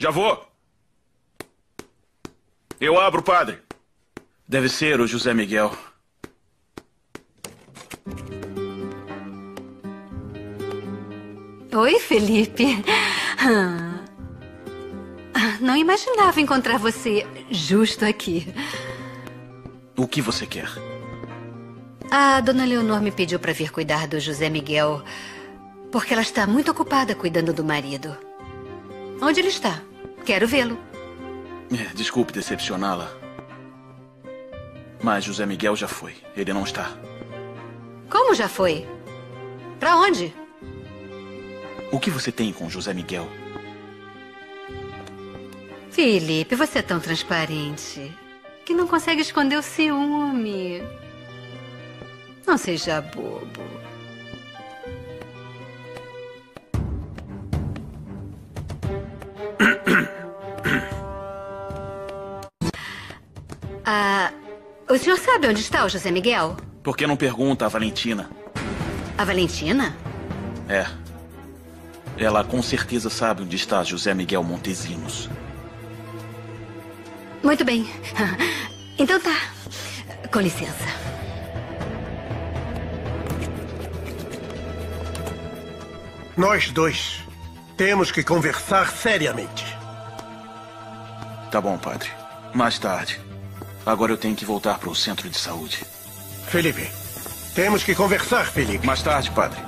Já vou. Eu abro, padre. Deve ser o José Miguel. Oi, Felipe. Não imaginava encontrar você justo aqui. O que você quer? A dona Leonor me pediu para vir cuidar do José Miguel, porque ela está muito ocupada cuidando do marido. Onde ele está? Quero vê-lo. É, desculpe decepcioná-la. Mas José Miguel já foi. Ele não está. Como já foi? Para onde? O que você tem com José Miguel? Felipe, você é tão transparente que não consegue esconder o ciúme. Não seja bobo. Ah, o senhor sabe onde está o José Miguel? Por que não pergunta a Valentina? A Valentina? É. Ela com certeza sabe onde está José Miguel Montesinos. Muito bem. Então tá. Com licença. Nós dois temos que conversar seriamente. Tá bom, padre. Mais tarde. Agora eu tenho que voltar para o centro de saúde. Felipe, temos que conversar, Felipe. Mais tarde, padre.